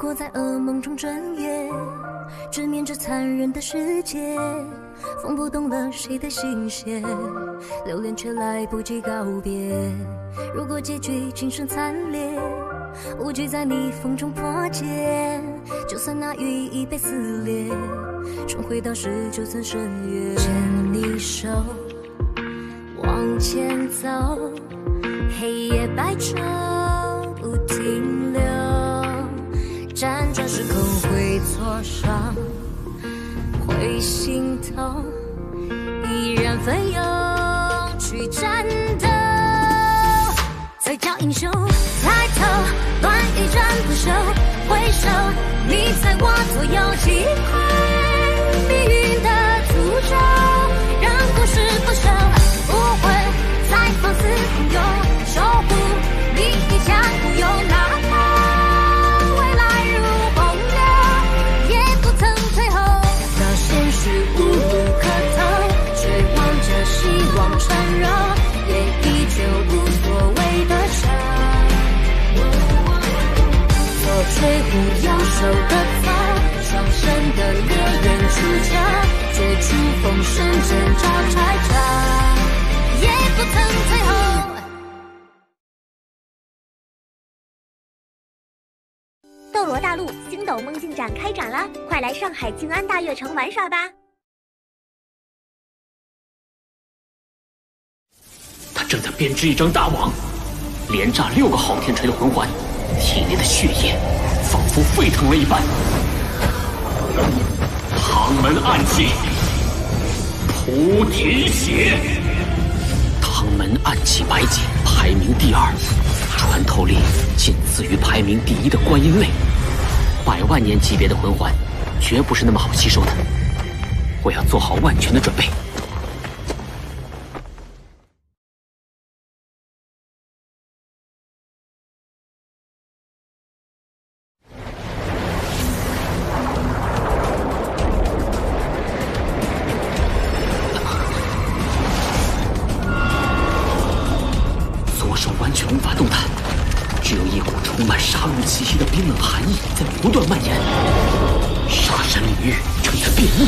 如果在噩梦中睁眼，直面这残忍的世界，风拨动了谁的心弦，留恋却来不及告别。如果结局今生惨烈，无惧在逆风中破茧，就算那羽翼被撕裂，重回到十九层深渊，牵你手往前走，黑夜白昼不停留，会挫伤，会心痛，依然奋勇去战斗。才叫英雄，抬头，乱一战不休，回首，你在我左右，击溃命运的诅咒，吹胡摇手的草，双生的猎人出鞘，绝处逢生剑招拆招，也不曾退后。斗罗大陆星斗梦境展开展啦！快来上海静安大悦城玩耍吧！他正在编织一张大网，连炸六个昊天锤的魂环，体内的血液仿佛沸腾了一般。唐门暗器，菩提血。唐门暗器白剑排名第二，穿透力仅次于排名第一的观音泪。百万年级别的魂环，绝不是那么好吸收的。我要做好万全的准备。无法动弹，只有一股充满杀戮气息的冰冷寒意在不断蔓延。杀神领域正在变异。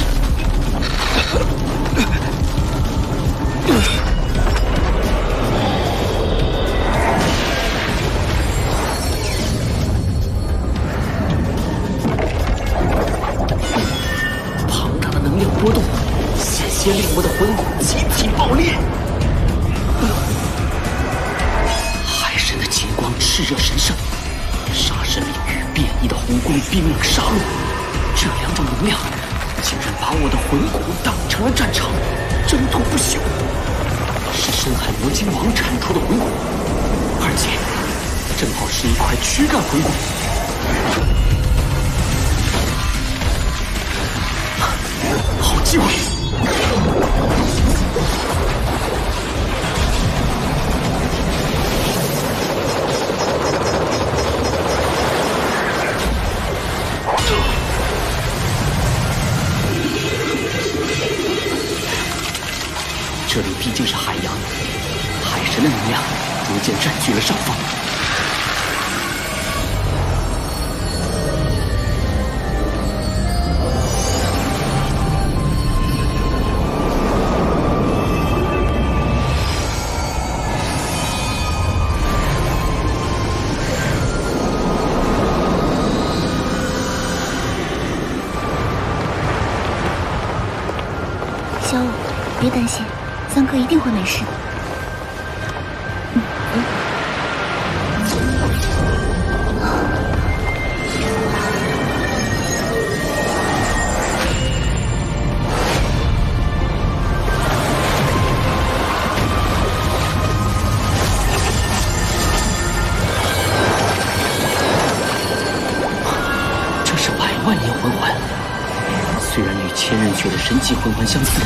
庞大的能量波动，险些令我的魂冰冷杀戮，这两种能量竟然把我的魂骨当成了战场，争夺不休。是深海魔晶王产出的魂骨，而且正好是一块躯干魂骨。好机会！这里毕竟是海洋，海神的能量逐渐占据了上风。定会没事的。这是百万年魂环，虽然与千仞雪的神级魂环相似，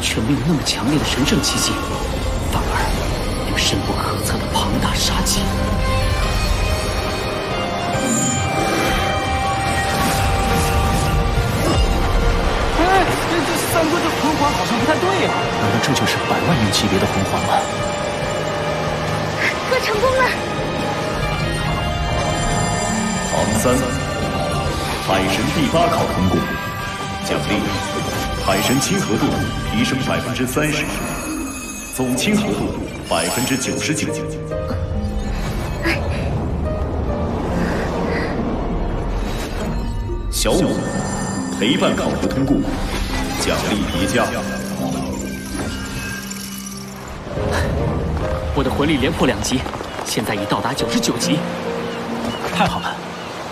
却没有那么强烈的神圣气息，反而有深不可测的庞大杀机。哎，这这三哥这魂环好像不太对呀、难道这就是百万年级别的魂环吗？哥成功了！唐三，海神第八考通过，奖励海神亲和度提升百分之三十，总亲和度百分之九十九。小五，陪伴考核通过，奖励叠加。我的魂力连破两级，现在已到达九十九级。太好了！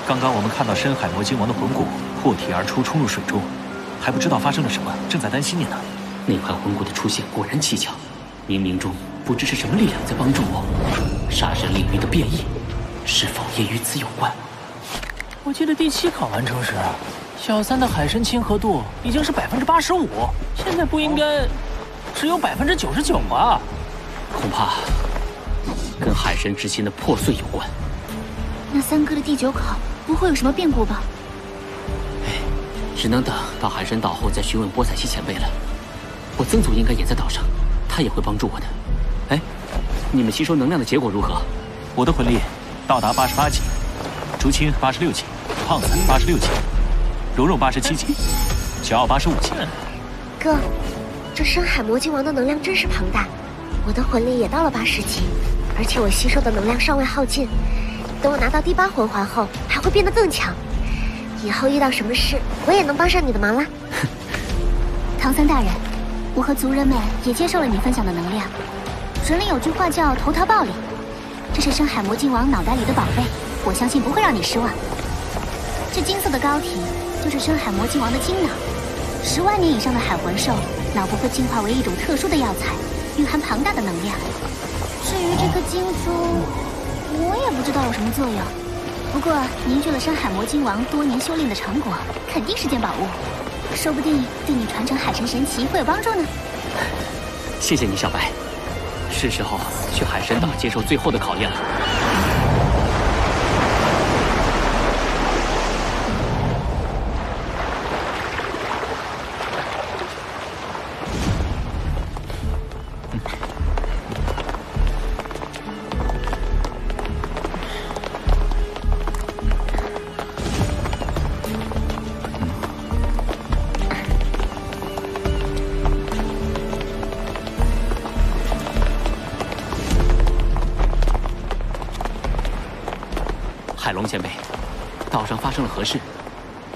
刚刚我们看到深海魔鲸王的魂骨破体而出，冲入水中，还不知道发生了什么，正在担心你呢。那块魂骨的出现果然蹊跷，冥冥中不知是什么力量在帮助我。杀神领域的变异，是否也与此有关？我记得第七考完成时，小三的海神亲和度已经是百分之八十五，现在不应该只有百分之九十九吧？恐怕跟海神之心的破碎有关。那三哥的第九考不会有什么变故吧？哎，只能等到海神岛后再询问波塞西前辈了。我曾祖应该也在岛上，他也会帮助我的。哎，你们吸收能量的结果如何？我的魂力到达八十八级，竹青八十六级，胖子八十六级，柔柔八十七级，小奥八十五级。哥，这深海魔鲸王的能量真是庞大，我的魂力也到了八十级，而且我吸收的能量尚未耗尽。等我拿到第八魂环后，还会变得更强。以后遇到什么事，我也能帮上你的忙啦。唐三大人，我和族人们也接受了你分享的能量。人里有句话叫“投桃报李”，这是深海魔镜王脑袋里的宝贝，我相信不会让你失望。这金色的膏体就是深海魔镜王的金脑，十万年以上的海魂兽脑部会进化为一种特殊的药材，蕴含庞大的能量。至于这颗金珠。我也不知道有什么作用，不过凝聚了山海魔晶王多年修炼的成果，肯定是件宝物，说不定对你传承海神神奇会有帮助呢。谢谢你，小白，是时候去海神岛接受最后的考验了。龙前辈，岛上发生了何事？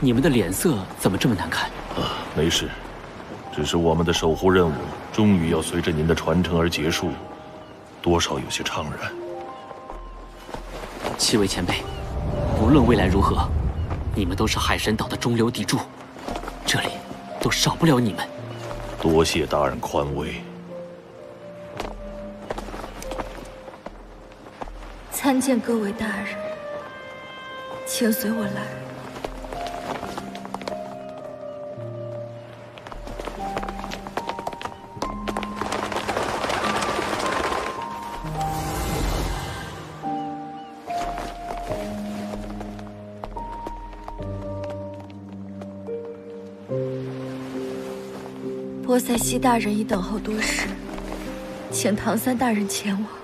你们的脸色怎么这么难看？啊，没事，只是我们的守护任务终于要随着您的传承而结束，多少有些怅然。七位前辈，无论未来如何，你们都是海神岛的中流砥柱，这里都少不了你们。多谢大人宽慰。参见各位大人。请随我来。波塞西大人已等候多时，请唐三大人前往。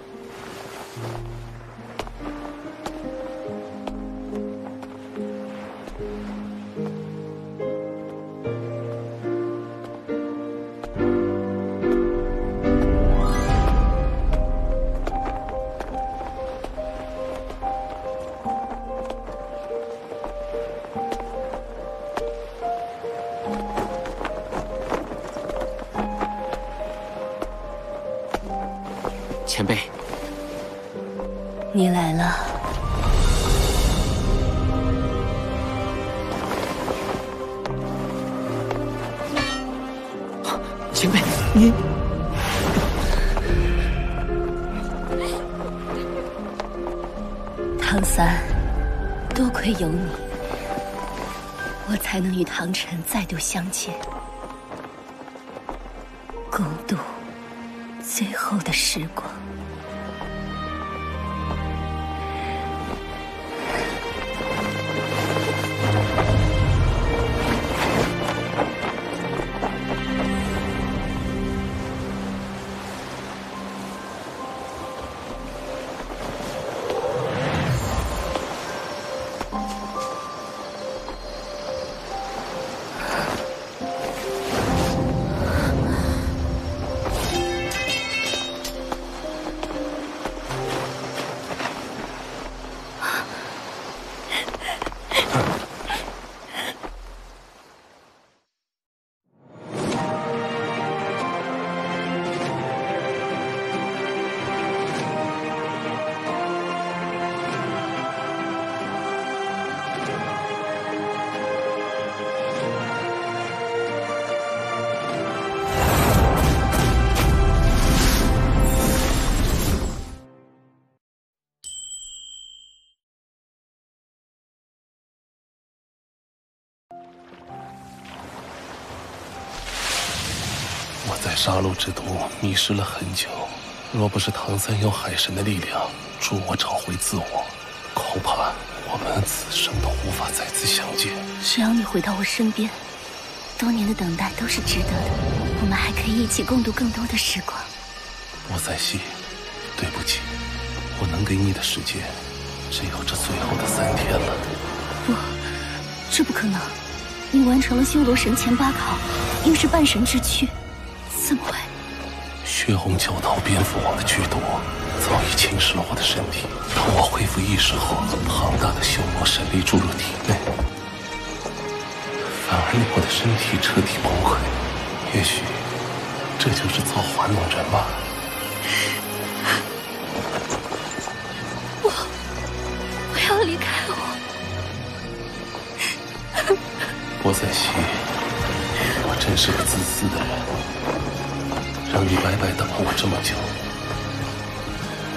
你来了。前辈，你唐三，多亏有你，我才能与唐晨再度相见，杀戮之都迷失了很久，若不是唐三有海神的力量助我找回自我，恐怕我们此生都无法再次相见。只要你回到我身边，多年的等待都是值得的。我们还可以一起共度更多的时光。我在西，对不起，我能给你的时间只有这最后的三天了。不，这不可能。你完成了修罗神前八考，应是半神之躯。怎么会？血红教头蝙蝠王的剧毒早已侵蚀了我的身体。当我恢复意识后，庞大的修罗神力注入体内，反而令我的身体彻底崩溃。也许这就是造化弄人吧。我，不要离开我。波塞西，我真是个自私的人。让你白白等了我这么久，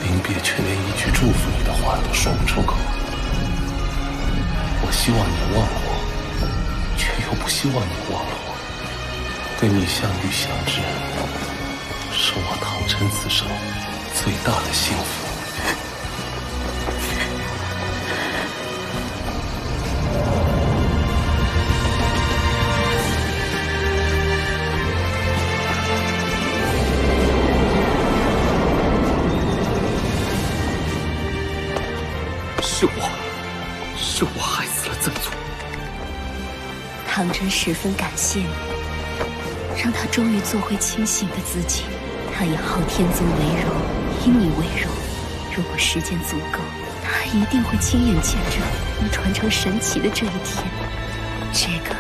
临别却连一句祝福你的话都说不出口。我希望你忘了我，却又不希望你忘了我。跟你相遇相知，是我唐晨此生最大的幸福。真十分感谢你，让他终于做回清醒的自己。他以昊天宗为荣，以你为荣。如果时间足够，他一定会亲眼见证你传承神奇的这一天。这个，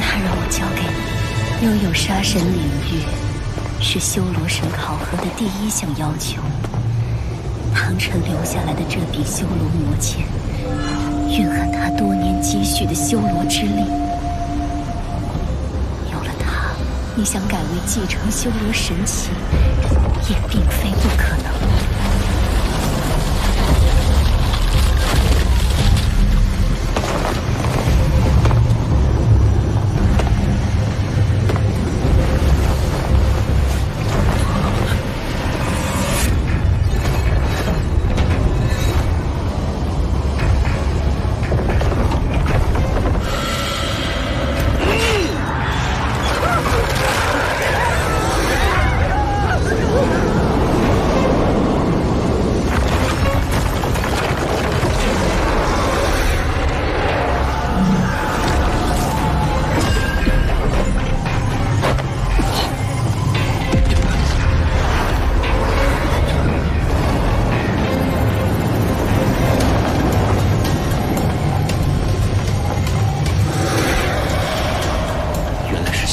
他让我交给你。拥有杀神领域，是修罗神考核的第一项要求。唐晨留下来的这柄修罗魔剑，蕴含他多年积蓄的修罗之力。你想改为继承修罗神奇，也并非不可能。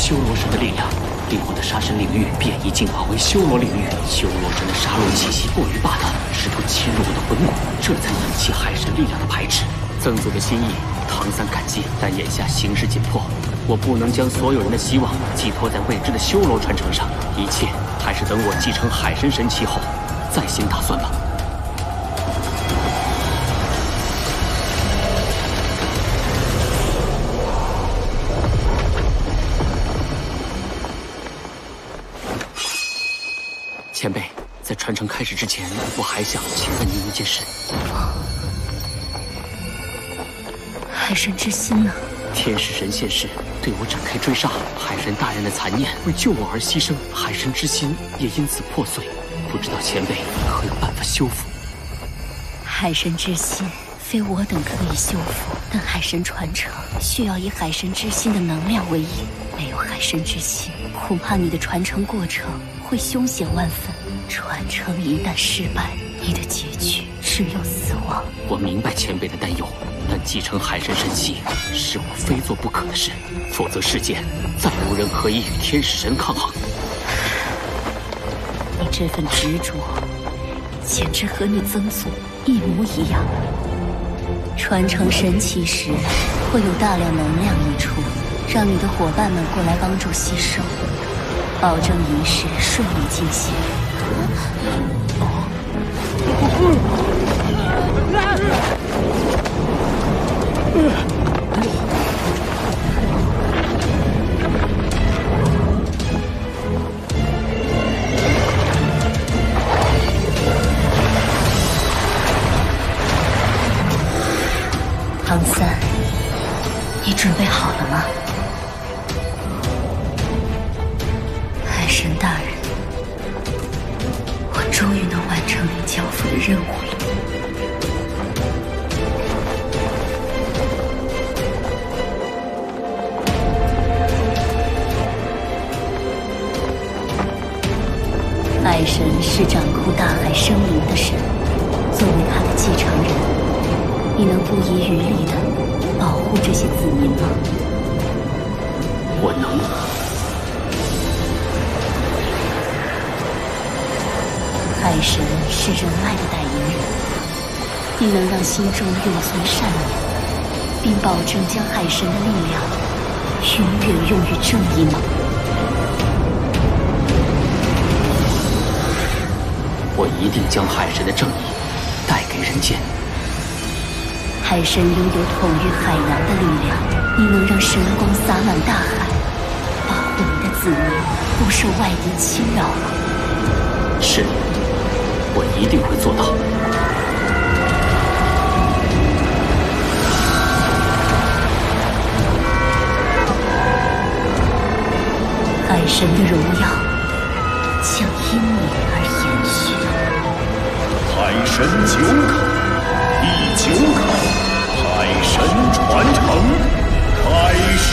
修罗神的力量，令我的杀神领域变异进化为修罗领域。修罗神的杀戮气息过于霸道，试图侵入我的魂骨，这才引起海神力量的排斥。曾祖的心意，唐三感激，但眼下形势紧迫，我不能将所有人的希望寄托在未知的修罗传承上，一切还是等我继承海神神器后再行打算吧。传承开始之前，我还想请问您一件事。海神之心呢？天使神现世，对我展开追杀，海神大人的残念为救我而牺牲，海神之心也因此破碎。不知道前辈可有办法修复？海神之心，非我等可以修复，但海神传承需要以海神之心的能量为引，没有海神之心，恐怕你的传承过程会凶险万分。传承一旦失败，你的结局只有死亡。我明白前辈的担忧，但继承海神神器是我非做不可的事，否则世间再无人可以与天使神抗衡。你这份执着，简直和你曾祖一模一样。传承神器时，会有大量能量溢出，让你的伙伴们过来帮助吸收，保证仪式顺利进行。唐三，你准备好了吗？交付的任务了。海神是掌控大海生灵的神，作为他的继承人，你能不遗余力的保护这些子民吗？我能。海神是仁爱的代言人，你能让心中永存善念，并保证将海神的力量永远用于正义吗？我一定将海神的正义带给人间。海神拥有统御海洋的力量，你能让神光洒满大海，保护你的子民不受外敌侵扰吗？是，我一定会做到。海神的荣耀将因你而延续。海神九考，第九考，海神传承开始。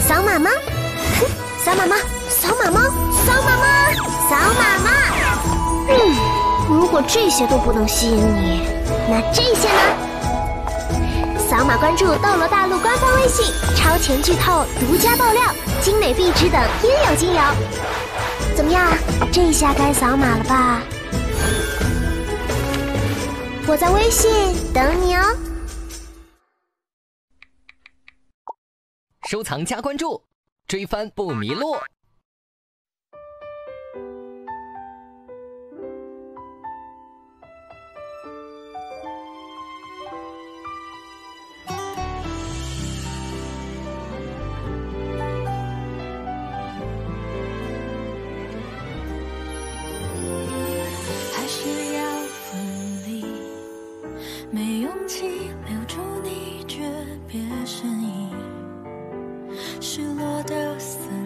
扫码吗？扫码吗？扫码吗？扫码吗？扫码吗？嗯，如果这些都不能吸引你，那这些呢？扫码关注斗罗大陆官方微信，超前剧透、独家爆料、精美壁纸等应有尽有。怎么样？这下该扫码了吧？我在微信等你哦。收藏加关注追番不迷路。还是要分离没勇气留住你诀别身影失落的思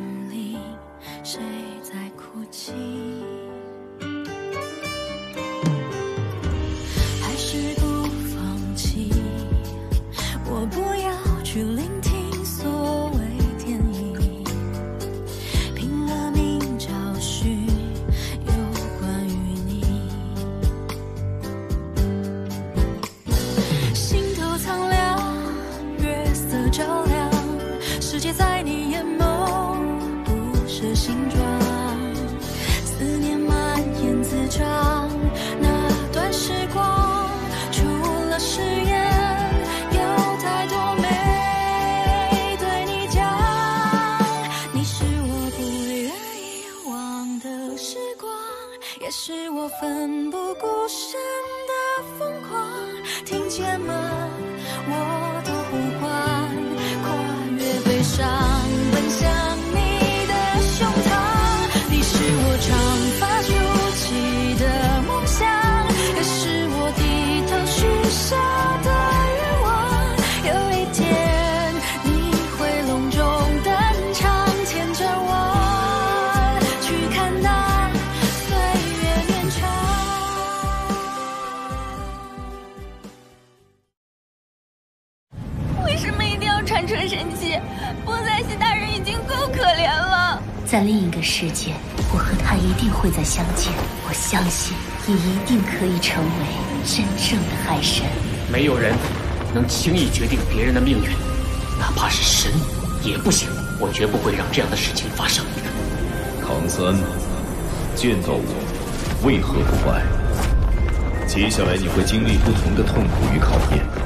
在另一个世界，我和他一定会再相见。我相信，也一定可以成为真正的海神。没有人能轻易决定别人的命运，哪怕是神也不行。我绝不会让这样的事情发生。唐三，见到我，为何不拜？接下来你会经历不同的痛苦与考验。